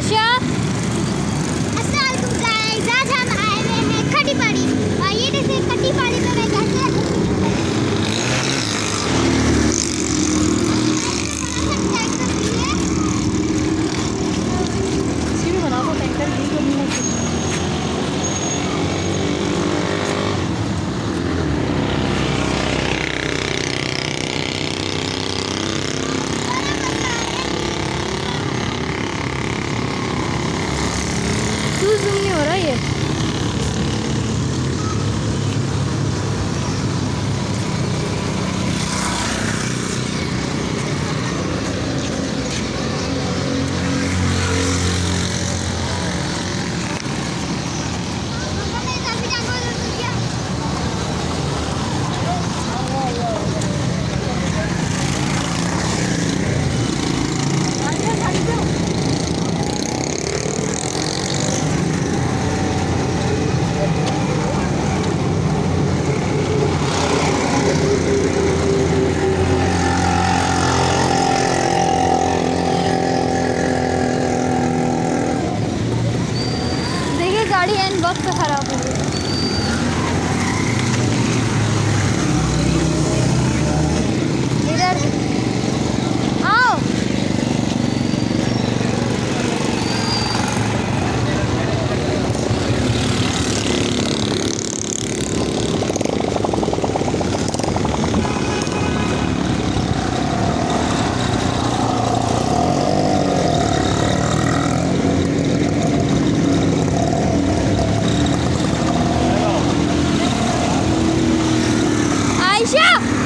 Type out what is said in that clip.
小轩 ज़ूम नहीं हो रहा ये? این وقت خراب بود 行